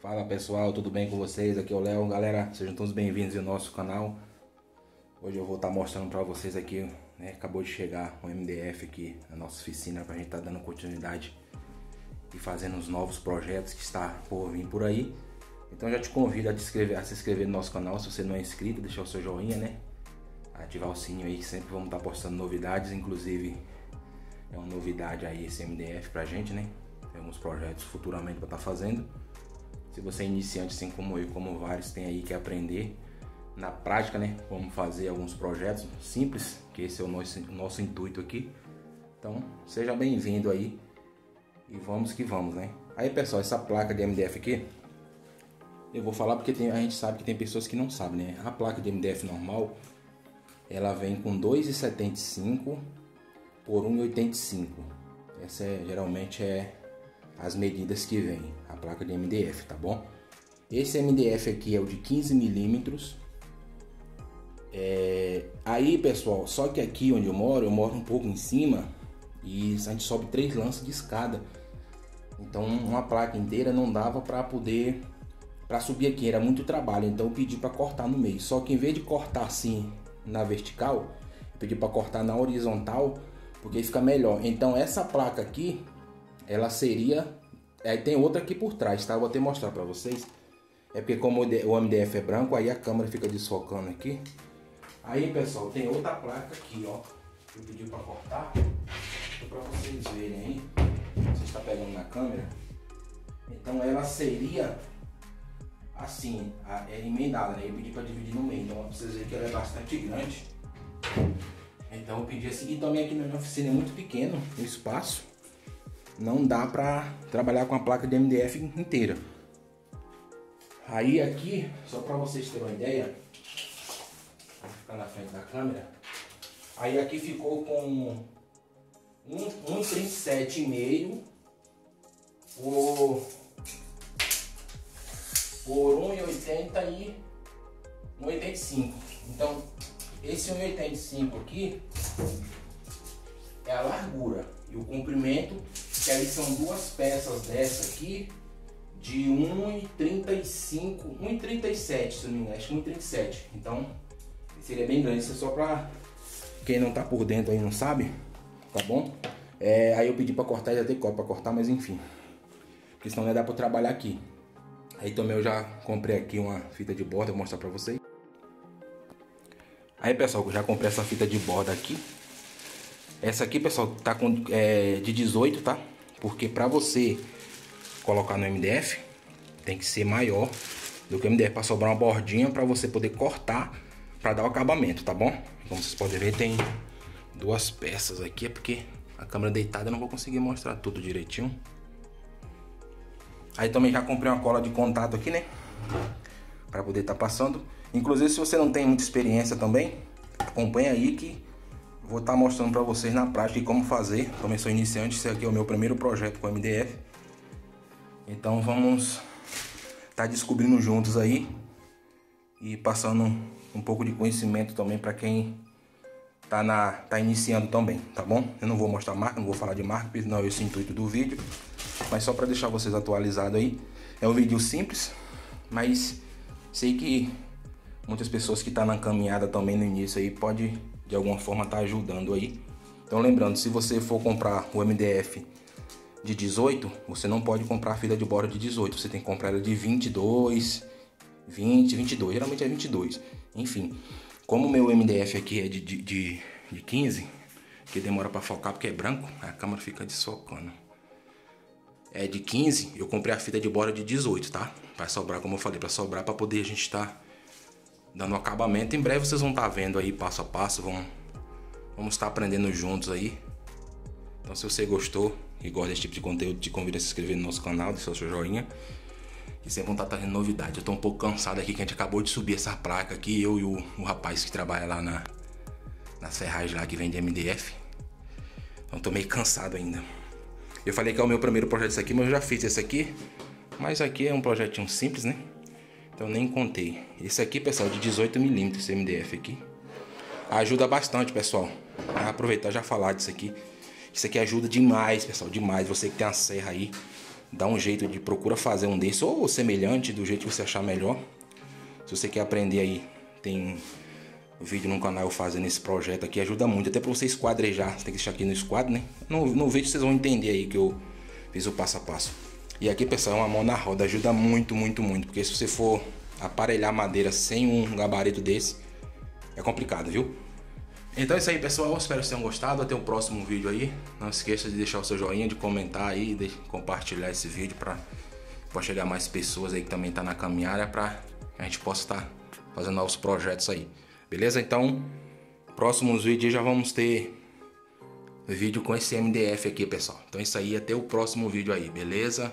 Fala pessoal, tudo bem com vocês? Aqui é o Léo, galera, sejam todos bem-vindos ao nosso canal. Hoje eu vou estar mostrando para vocês aqui, né, acabou de chegar o MDF aqui na nossa oficina para a gente estar tá dando continuidade e fazendo os novos projetos que está por vir por aí. Então já te convido a, te inscrever, a se inscrever no nosso canal se você não é inscrito, deixar o seu joinha, né? Ativar o sininho aí que sempre vamos estar postando novidades, inclusive é uma novidade aí esse MDF pra gente, né? Tem alguns projetos futuramente para estar tá fazendo. Se você é iniciante, assim como eu, como vários, tem aí que aprender na prática, né? Como fazer alguns projetos simples, que esse é o nosso, nosso intuito aqui. Então, seja bem-vindo aí e vamos que vamos, né? Aí, pessoal, essa placa de MDF aqui, eu vou falar porque tem, a gente sabe que tem pessoas que não sabem, né? A placa de MDF normal, ela vem com 2,75 por 1,85. Essa é, geralmente é as medidas que vem, a placa de MDF, tá bom? Esse MDF aqui é o de 15 milímetros. É... Aí, pessoal, só que aqui onde eu moro, eu moro um pouco em cima e a gente sobe três lances de escada. Então, uma placa inteira não dava para poder para subir aqui, era muito trabalho. Então, eu pedi para cortar no meio. Só que em vez de cortar assim na vertical, eu pedi para cortar na horizontal, porque fica melhor. Então, essa placa aqui ela seria. Aí tem outra aqui por trás, tá? vou até mostrar para vocês. É porque como o MDF é branco, aí a câmera fica desfocando aqui. Aí, pessoal, tem outra placa aqui, ó. Que eu pedi para cortar. Para vocês verem aí. Você está pegando na câmera. Então ela seria assim, é emendada, né? Eu pedi para dividir no meio. Então, vocês verem que ela é bastante grande. Então eu pedi assim. E também aqui na minha oficina é muito pequeno o espaço não dá para trabalhar com a placa de MDF inteira. Aí aqui, só para vocês terem uma ideia, vou ficar na frente da câmera. Aí aqui ficou com 1,37,5 por, por 1,80 e 1,85. Então, esse 1,85 aqui é a largura e o comprimento que aí são duas peças dessa aqui de 1,35, 1,37 se não me engano, acho que 1,37. Então seria bem grande, isso é só pra quem não tá por dentro aí não sabe, tá bom? É, aí eu pedi pra cortar, já tem copo pra cortar, mas enfim. Porque senão não dá pra trabalhar aqui. Aí também eu já comprei aqui uma fita de borda, vou mostrar pra vocês. Aí pessoal, eu já comprei essa fita de borda aqui. Essa aqui, pessoal, tá com é, de 18, tá? Porque para você colocar no MDF, tem que ser maior do que o MDF para sobrar uma bordinha para você poder cortar para dar o acabamento, tá bom? Como vocês podem ver, tem duas peças aqui, é porque a câmera deitada eu não vou conseguir mostrar tudo direitinho. Aí também já comprei uma cola de contato aqui, né? Para poder estar tá passando. Inclusive, se você não tem muita experiência também, acompanha aí que Vou estar tá mostrando para vocês na prática como fazer. Também sou iniciante, esse aqui é o meu primeiro projeto com MDF. Então vamos estar tá descobrindo juntos aí e passando um pouco de conhecimento também para quem tá na tá iniciando também, tá bom? Eu não vou mostrar marca, não vou falar de marca, não é esse o intuito do vídeo, mas só para deixar vocês atualizados aí. É um vídeo simples, mas sei que muitas pessoas que estão tá na caminhada também no início aí pode de alguma forma tá ajudando aí. Então lembrando, se você for comprar o MDF de 18, você não pode comprar a fita de borda de 18, você tem que comprar ela de 22, 20, 22, geralmente é 22. Enfim, como o meu MDF aqui é de, de, de, de 15, que demora para focar porque é branco, a câmera fica desfocando. É de 15, eu comprei a fita de borda de 18, tá? Para sobrar, como eu falei, para sobrar para poder a gente estar tá dando acabamento. Em breve vocês vão estar tá vendo aí passo a passo, vão, vamos estar aprendendo juntos aí. Então se você gostou e gosta desse tipo de conteúdo, te convido a se inscrever no nosso canal, deixar o seu joinha. E sempre vão estar tá trazendo novidade. Eu tô um pouco cansado aqui que a gente acabou de subir essa placa aqui, eu e o, o rapaz que trabalha lá na, na ferragem lá que vende MDF. Então tô meio cansado ainda. Eu falei que é o meu primeiro projeto isso aqui, mas eu já fiz esse aqui. Mas aqui é um projetinho simples, né? Então nem contei. Esse aqui, pessoal, de 18 milímetros MDF aqui. Ajuda bastante, pessoal. Vou aproveitar já falar disso aqui. Isso aqui ajuda demais, pessoal, demais. Você que tem a serra aí, dá um jeito de procura fazer um desse ou semelhante do jeito que você achar melhor. Se você quer aprender aí, tem vídeo no canal fazendo esse projeto aqui, ajuda muito, até para você esquadrejar, você tem que deixar aqui no esquadro, né? No, no vídeo vocês vão entender aí que eu fiz o passo a passo. E aqui, pessoal, é uma mão na roda, ajuda muito, muito, muito, porque se você for aparelhar madeira sem um gabarito desse, é complicado, viu? Então é isso aí, pessoal. Espero que tenham gostado. Até o próximo vídeo aí. Não esqueça de deixar o seu joinha, de comentar aí, de compartilhar esse vídeo para chegar mais pessoas aí que também tá na caminhada para a gente possa estar tá fazendo novos projetos aí. Beleza? Então, próximos vídeos já vamos ter vídeo com esse MDF aqui, pessoal. Então é isso aí, até o próximo vídeo aí, beleza?